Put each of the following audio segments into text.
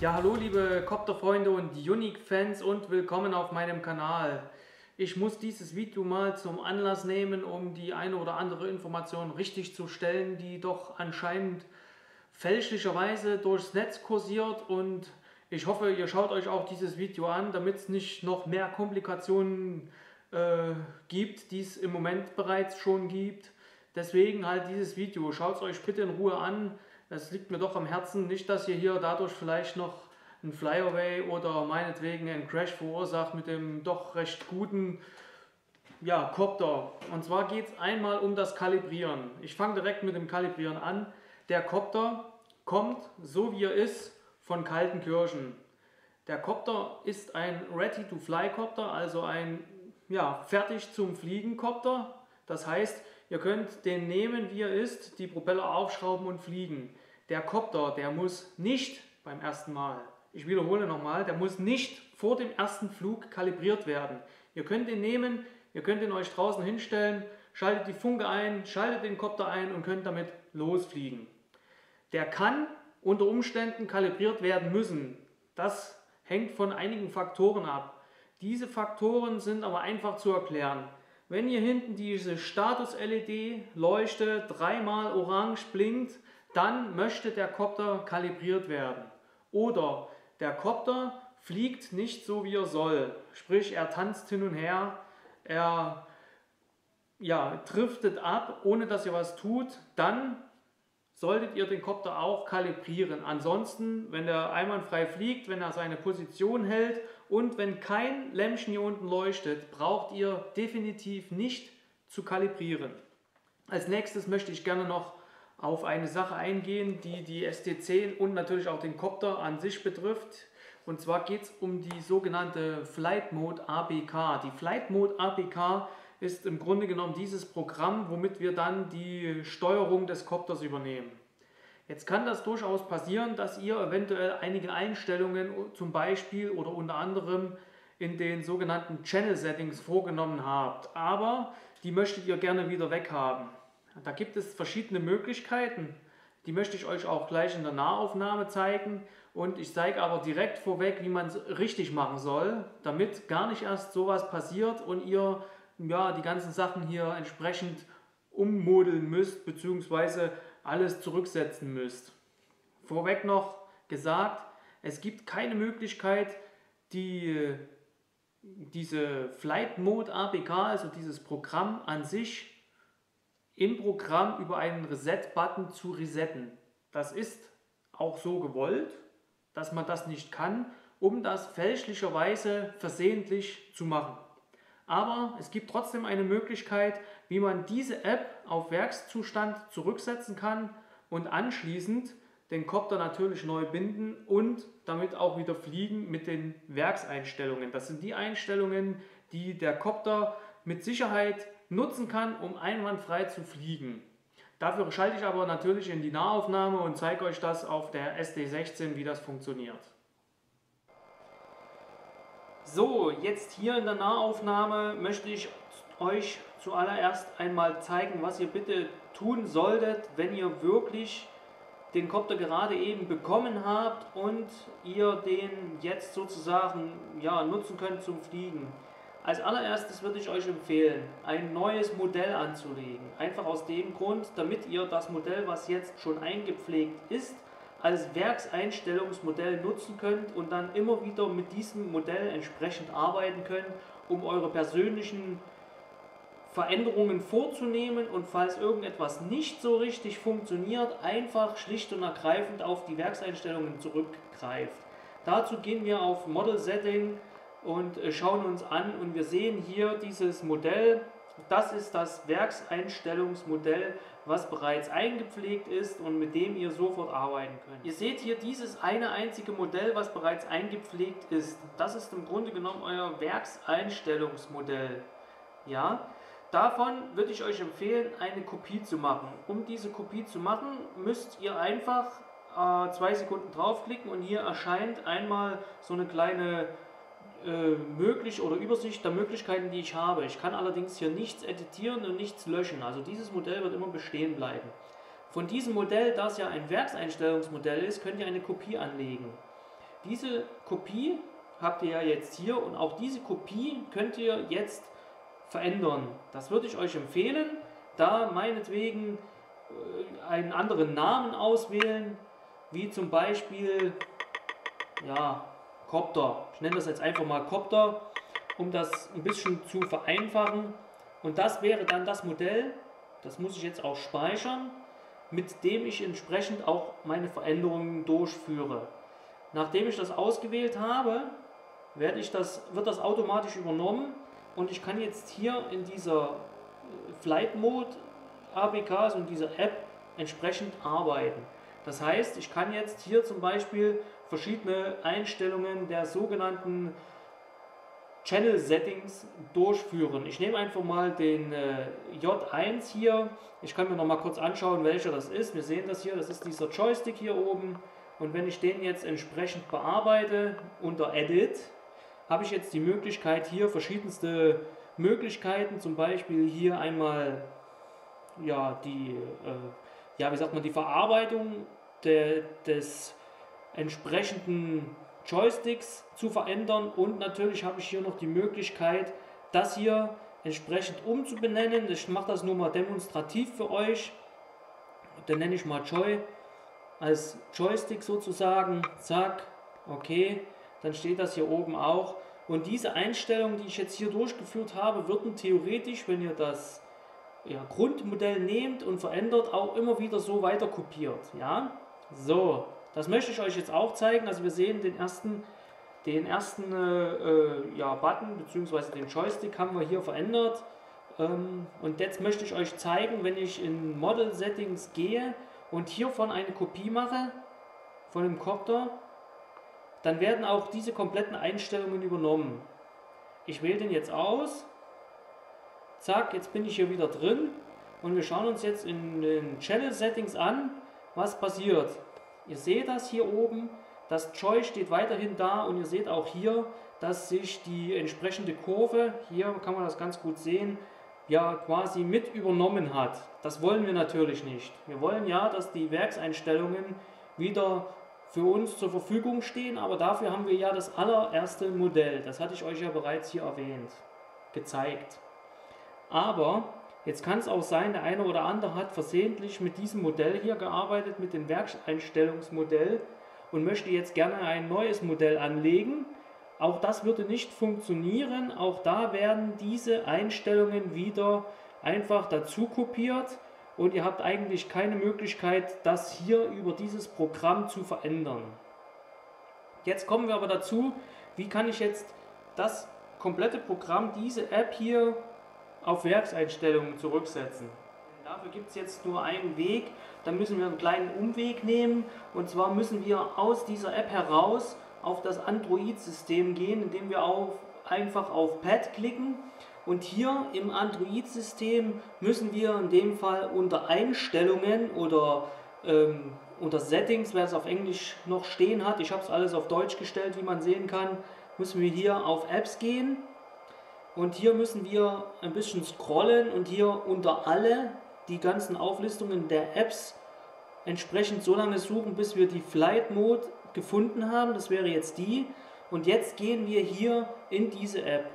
Ja, hallo liebe Copter-Freunde und Unique-Fans und willkommen auf meinem Kanal. Ich muss dieses Video mal zum Anlass nehmen, um die eine oder andere Information richtig zu stellen, die doch anscheinend fälschlicherweise durchs Netz kursiert und ich hoffe, ihr schaut euch auch dieses Video an, damit es nicht noch mehr Komplikationen äh, gibt, die es im Moment bereits schon gibt. Deswegen halt dieses Video. Schaut es euch bitte in Ruhe an es liegt mir doch am Herzen, nicht, dass ihr hier dadurch vielleicht noch ein Flyaway oder meinetwegen einen Crash verursacht mit dem doch recht guten ja, Copter. Und zwar geht es einmal um das Kalibrieren. Ich fange direkt mit dem Kalibrieren an. Der Copter kommt, so wie er ist, von Kaltenkirchen. Der Copter ist ein Ready-to-Fly-Copter, also ein ja, fertig zum Fliegen Copter. Das heißt, ihr könnt den nehmen, wie er ist, die Propeller aufschrauben und fliegen der Copter, der muss nicht beim ersten Mal, ich wiederhole nochmal, der muss nicht vor dem ersten Flug kalibriert werden. Ihr könnt ihn nehmen, ihr könnt ihn euch draußen hinstellen, schaltet die Funke ein, schaltet den Copter ein und könnt damit losfliegen. Der kann unter Umständen kalibriert werden müssen. Das hängt von einigen Faktoren ab. Diese Faktoren sind aber einfach zu erklären. Wenn hier hinten diese Status-LED leuchtet, dreimal orange blinkt, dann möchte der Kopter kalibriert werden. Oder der Kopter fliegt nicht so, wie er soll. Sprich, er tanzt hin und her, er ja, driftet ab, ohne dass ihr was tut. Dann solltet ihr den Kopter auch kalibrieren. Ansonsten, wenn er einwandfrei fliegt, wenn er seine Position hält und wenn kein Lämpchen hier unten leuchtet, braucht ihr definitiv nicht zu kalibrieren. Als nächstes möchte ich gerne noch auf eine Sache eingehen, die die ST10 und natürlich auch den Copter an sich betrifft. Und zwar geht es um die sogenannte Flight Mode APK. Die Flight Mode APK ist im Grunde genommen dieses Programm, womit wir dann die Steuerung des Copters übernehmen. Jetzt kann das durchaus passieren, dass ihr eventuell einige Einstellungen zum Beispiel oder unter anderem in den sogenannten Channel Settings vorgenommen habt, aber die möchtet ihr gerne wieder weghaben. Da gibt es verschiedene Möglichkeiten. Die möchte ich euch auch gleich in der Nahaufnahme zeigen. Und ich zeige aber direkt vorweg, wie man es richtig machen soll, damit gar nicht erst sowas passiert und ihr ja, die ganzen Sachen hier entsprechend ummodeln müsst, beziehungsweise alles zurücksetzen müsst. Vorweg noch gesagt, es gibt keine Möglichkeit, die, diese Flight Mode APK, also dieses Programm an sich, im Programm über einen Reset-Button zu resetten. Das ist auch so gewollt, dass man das nicht kann, um das fälschlicherweise versehentlich zu machen. Aber es gibt trotzdem eine Möglichkeit, wie man diese App auf Werkszustand zurücksetzen kann und anschließend den Copter natürlich neu binden und damit auch wieder fliegen mit den Werkseinstellungen. Das sind die Einstellungen, die der Copter mit Sicherheit nutzen kann, um einwandfrei zu fliegen. Dafür schalte ich aber natürlich in die Nahaufnahme und zeige euch das auf der SD16, wie das funktioniert. So, jetzt hier in der Nahaufnahme möchte ich euch zuallererst einmal zeigen, was ihr bitte tun solltet, wenn ihr wirklich den Kopter gerade eben bekommen habt und ihr den jetzt sozusagen ja, nutzen könnt zum Fliegen. Als allererstes würde ich euch empfehlen, ein neues Modell anzulegen. Einfach aus dem Grund, damit ihr das Modell, was jetzt schon eingepflegt ist, als Werkseinstellungsmodell nutzen könnt und dann immer wieder mit diesem Modell entsprechend arbeiten könnt, um eure persönlichen Veränderungen vorzunehmen und falls irgendetwas nicht so richtig funktioniert, einfach schlicht und ergreifend auf die Werkseinstellungen zurückgreift. Dazu gehen wir auf Model Setting, und äh, schauen uns an und wir sehen hier dieses Modell. Das ist das Werkseinstellungsmodell, was bereits eingepflegt ist und mit dem ihr sofort arbeiten könnt. Ihr seht hier dieses eine einzige Modell, was bereits eingepflegt ist. Das ist im Grunde genommen euer Werkseinstellungsmodell. Ja, davon würde ich euch empfehlen, eine Kopie zu machen. Um diese Kopie zu machen, müsst ihr einfach äh, zwei Sekunden draufklicken und hier erscheint einmal so eine kleine äh, möglich oder Übersicht der Möglichkeiten, die ich habe. Ich kann allerdings hier nichts editieren und nichts löschen. Also dieses Modell wird immer bestehen bleiben. Von diesem Modell, da es ja ein Werkseinstellungsmodell ist, könnt ihr eine Kopie anlegen. Diese Kopie habt ihr ja jetzt hier und auch diese Kopie könnt ihr jetzt verändern. Das würde ich euch empfehlen, da meinetwegen äh, einen anderen Namen auswählen, wie zum Beispiel ja, Copter. Ich nenne das jetzt einfach mal Copter, um das ein bisschen zu vereinfachen. Und das wäre dann das Modell, das muss ich jetzt auch speichern, mit dem ich entsprechend auch meine Veränderungen durchführe. Nachdem ich das ausgewählt habe, werde ich das, wird das automatisch übernommen und ich kann jetzt hier in dieser äh, Flight Mode APKs und dieser App entsprechend arbeiten. Das heißt, ich kann jetzt hier zum Beispiel verschiedene Einstellungen der sogenannten Channel Settings durchführen. Ich nehme einfach mal den äh, J1 hier. Ich kann mir noch mal kurz anschauen, welcher das ist. Wir sehen das hier, das ist dieser Joystick hier oben. Und wenn ich den jetzt entsprechend bearbeite unter Edit, habe ich jetzt die Möglichkeit hier verschiedenste Möglichkeiten, zum Beispiel hier einmal ja, die, äh, ja, wie sagt man, die Verarbeitung de, des entsprechenden Joysticks zu verändern und natürlich habe ich hier noch die Möglichkeit, das hier entsprechend umzubenennen. Ich mache das nur mal demonstrativ für euch. Dann nenne ich mal Joy als Joystick sozusagen. Zack, okay. Dann steht das hier oben auch. Und diese Einstellungen, die ich jetzt hier durchgeführt habe, würden theoretisch, wenn ihr das ja, Grundmodell nehmt und verändert, auch immer wieder so weiter kopiert. Ja? So, das möchte ich euch jetzt auch zeigen. Also wir sehen den ersten, den ersten äh, äh, ja, Button bzw. den Joystick haben wir hier verändert. Ähm, und jetzt möchte ich euch zeigen, wenn ich in Model Settings gehe und hiervon eine Kopie mache, von dem Copter, dann werden auch diese kompletten Einstellungen übernommen. Ich wähle den jetzt aus. Zack, jetzt bin ich hier wieder drin. Und wir schauen uns jetzt in den Channel Settings an, was passiert. Ihr seht das hier oben, das Joy steht weiterhin da und ihr seht auch hier, dass sich die entsprechende Kurve, hier kann man das ganz gut sehen, ja quasi mit übernommen hat. Das wollen wir natürlich nicht. Wir wollen ja, dass die Werkseinstellungen wieder für uns zur Verfügung stehen, aber dafür haben wir ja das allererste Modell, das hatte ich euch ja bereits hier erwähnt, gezeigt. Aber Jetzt kann es auch sein, der eine oder andere hat versehentlich mit diesem Modell hier gearbeitet, mit dem Werkseinstellungsmodell und möchte jetzt gerne ein neues Modell anlegen. Auch das würde nicht funktionieren. Auch da werden diese Einstellungen wieder einfach dazu kopiert und ihr habt eigentlich keine Möglichkeit, das hier über dieses Programm zu verändern. Jetzt kommen wir aber dazu, wie kann ich jetzt das komplette Programm, diese App hier auf Werkseinstellungen zurücksetzen. Dafür gibt es jetzt nur einen Weg, da müssen wir einen kleinen Umweg nehmen. Und zwar müssen wir aus dieser App heraus auf das Android-System gehen, indem wir auf, einfach auf Pad klicken. Und hier im Android-System müssen wir in dem Fall unter Einstellungen oder ähm, unter Settings, wer es auf Englisch noch stehen hat, ich habe es alles auf Deutsch gestellt, wie man sehen kann, müssen wir hier auf Apps gehen und hier müssen wir ein bisschen scrollen und hier unter alle die ganzen Auflistungen der Apps entsprechend so lange suchen, bis wir die Flight Mode gefunden haben. Das wäre jetzt die. Und jetzt gehen wir hier in diese App.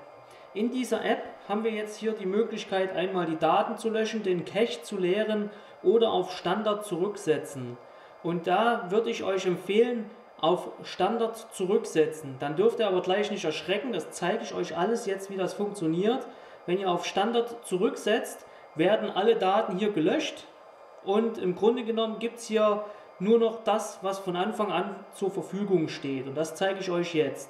In dieser App haben wir jetzt hier die Möglichkeit, einmal die Daten zu löschen, den Cache zu leeren oder auf Standard zurücksetzen. Und da würde ich euch empfehlen, auf Standard zurücksetzen. Dann dürft ihr aber gleich nicht erschrecken, das zeige ich euch alles jetzt, wie das funktioniert. Wenn ihr auf Standard zurücksetzt, werden alle Daten hier gelöscht und im Grunde genommen gibt es hier nur noch das, was von Anfang an zur Verfügung steht und das zeige ich euch jetzt.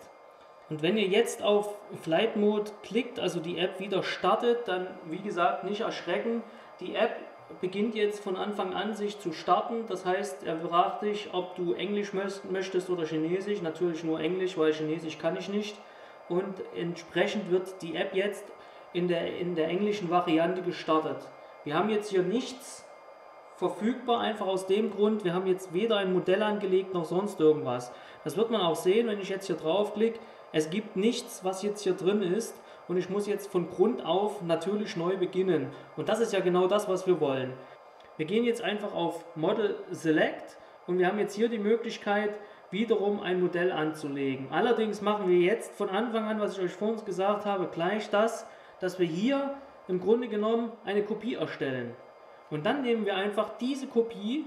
Und wenn ihr jetzt auf Flight Mode klickt, also die App wieder startet, dann wie gesagt nicht erschrecken. Die App beginnt jetzt von Anfang an sich zu starten. Das heißt, er fragt dich, ob du Englisch möchtest oder Chinesisch. Natürlich nur Englisch, weil Chinesisch kann ich nicht. Und entsprechend wird die App jetzt in der, in der englischen Variante gestartet. Wir haben jetzt hier nichts verfügbar, einfach aus dem Grund, wir haben jetzt weder ein Modell angelegt noch sonst irgendwas. Das wird man auch sehen, wenn ich jetzt hier draufklicke. Es gibt nichts, was jetzt hier drin ist und ich muss jetzt von Grund auf natürlich neu beginnen. Und das ist ja genau das, was wir wollen. Wir gehen jetzt einfach auf Model Select und wir haben jetzt hier die Möglichkeit, wiederum ein Modell anzulegen. Allerdings machen wir jetzt von Anfang an, was ich euch vorhin gesagt habe, gleich das, dass wir hier im Grunde genommen eine Kopie erstellen. Und dann nehmen wir einfach diese Kopie,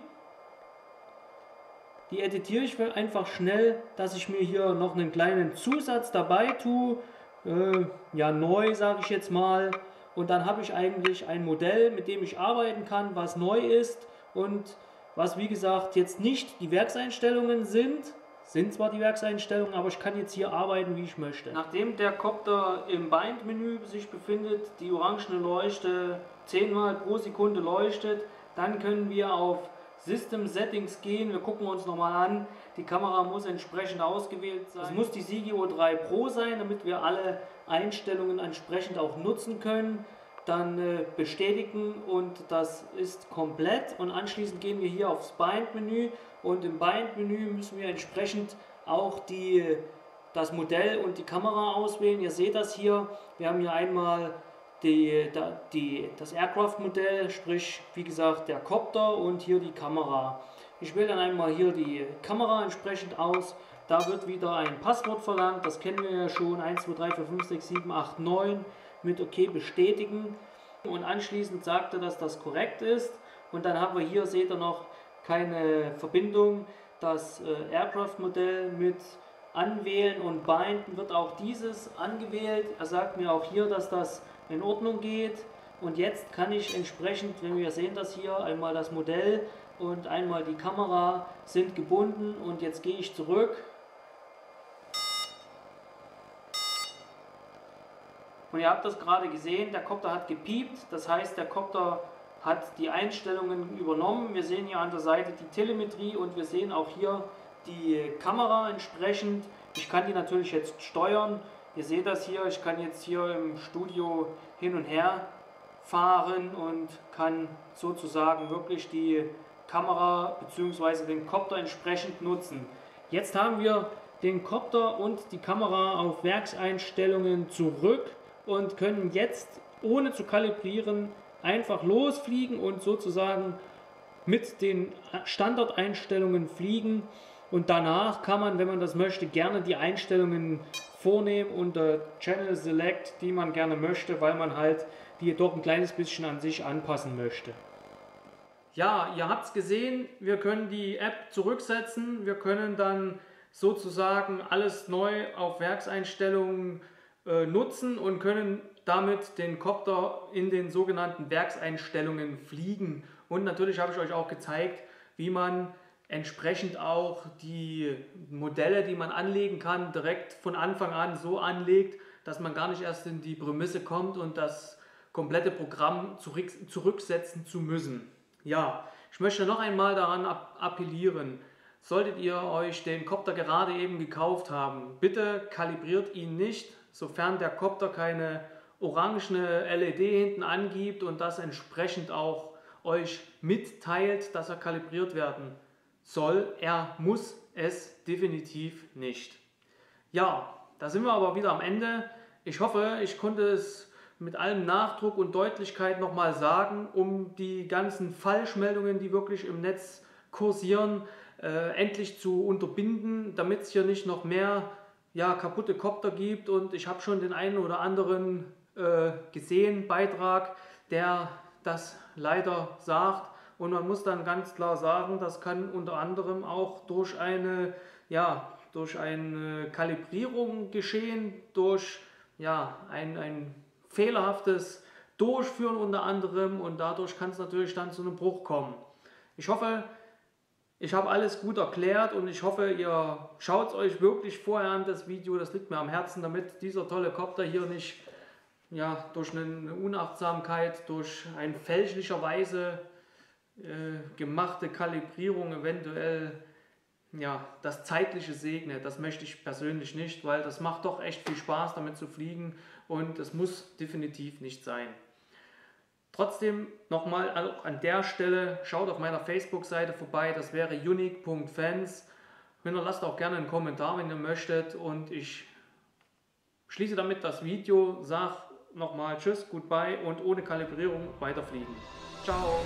die editiere ich einfach schnell, dass ich mir hier noch einen kleinen Zusatz dabei tue, äh, ja neu sage ich jetzt mal. Und dann habe ich eigentlich ein Modell, mit dem ich arbeiten kann, was neu ist und was wie gesagt jetzt nicht die Werkseinstellungen sind, sind zwar die Werkseinstellungen, aber ich kann jetzt hier arbeiten, wie ich möchte. Nachdem der Copter im Bind-Menü sich befindet, die orangene Leuchte 10 mal pro Sekunde leuchtet, dann können wir auf System Settings gehen. Wir gucken uns nochmal an. Die Kamera muss entsprechend ausgewählt sein. Es muss die Sigio 3 Pro sein, damit wir alle Einstellungen entsprechend auch nutzen können dann äh, bestätigen und das ist komplett und anschließend gehen wir hier aufs Bind-Menü und im Bind-Menü müssen wir entsprechend auch die, das Modell und die Kamera auswählen. Ihr seht das hier, wir haben hier einmal die, die, das Aircraft-Modell, sprich wie gesagt der Copter und hier die Kamera. Ich wähle dann einmal hier die Kamera entsprechend aus. Da wird wieder ein Passwort verlangt, das kennen wir ja schon, 1, 2, 3, 4, 5, 6, 7, 8, 9 mit OK bestätigen und anschließend sagt er, dass das korrekt ist und dann haben wir hier, seht ihr noch, keine Verbindung. Das äh, Aircraft-Modell mit Anwählen und Binden wird auch dieses angewählt. Er sagt mir auch hier, dass das in Ordnung geht. Und jetzt kann ich entsprechend, wenn wir sehen das hier, einmal das Modell und einmal die Kamera sind gebunden und jetzt gehe ich zurück Und ihr habt das gerade gesehen, der Copter hat gepiept, das heißt der Copter hat die Einstellungen übernommen. Wir sehen hier an der Seite die Telemetrie und wir sehen auch hier die Kamera entsprechend. Ich kann die natürlich jetzt steuern. Ihr seht das hier, ich kann jetzt hier im Studio hin und her fahren und kann sozusagen wirklich die Kamera bzw. den Copter entsprechend nutzen. Jetzt haben wir den Copter und die Kamera auf Werkseinstellungen zurück und können jetzt ohne zu kalibrieren einfach losfliegen und sozusagen mit den Standardeinstellungen fliegen. Und danach kann man, wenn man das möchte, gerne die Einstellungen vornehmen unter Channel Select, die man gerne möchte, weil man halt die doch ein kleines bisschen an sich anpassen möchte. Ja, ihr habt es gesehen, wir können die App zurücksetzen, wir können dann sozusagen alles neu auf Werkseinstellungen äh, nutzen und können damit den Copter in den sogenannten Werkseinstellungen fliegen. Und natürlich habe ich euch auch gezeigt, wie man entsprechend auch die Modelle, die man anlegen kann, direkt von Anfang an so anlegt, dass man gar nicht erst in die Prämisse kommt und das komplette Programm zurück, zurücksetzen zu müssen. Ja, ich möchte noch einmal daran appellieren, solltet ihr euch den Copter gerade eben gekauft haben, bitte kalibriert ihn nicht, sofern der Copter keine orangene LED hinten angibt und das entsprechend auch euch mitteilt, dass er kalibriert werden soll. Er muss es definitiv nicht. Ja, da sind wir aber wieder am Ende. Ich hoffe, ich konnte es mit allem Nachdruck und Deutlichkeit nochmal sagen, um die ganzen Falschmeldungen, die wirklich im Netz kursieren, äh, endlich zu unterbinden, damit es hier nicht noch mehr ja, kaputte Kopter gibt und ich habe schon den einen oder anderen äh, gesehen, Beitrag, der das leider sagt. Und man muss dann ganz klar sagen, das kann unter anderem auch durch eine, ja, durch eine Kalibrierung geschehen, durch ja, ein, ein fehlerhaftes Durchführen unter anderem und dadurch kann es natürlich dann zu einem Bruch kommen. Ich hoffe, ich habe alles gut erklärt und ich hoffe, ihr schaut euch wirklich vorher an, das Video. Das liegt mir am Herzen, damit dieser tolle Kopter hier nicht ja, durch eine Unachtsamkeit, durch eine fälschlicherweise äh, gemachte Kalibrierung eventuell ja, das Zeitliche segne. Das möchte ich persönlich nicht, weil das macht doch echt viel Spaß, damit zu fliegen und es muss definitiv nicht sein. Trotzdem nochmal an der Stelle, schaut auf meiner Facebook-Seite vorbei, das wäre unique.fans. Hinterlasst auch gerne einen Kommentar, wenn ihr möchtet und ich schließe damit das Video, sage nochmal Tschüss, Goodbye und ohne Kalibrierung weiterfliegen. Ciao!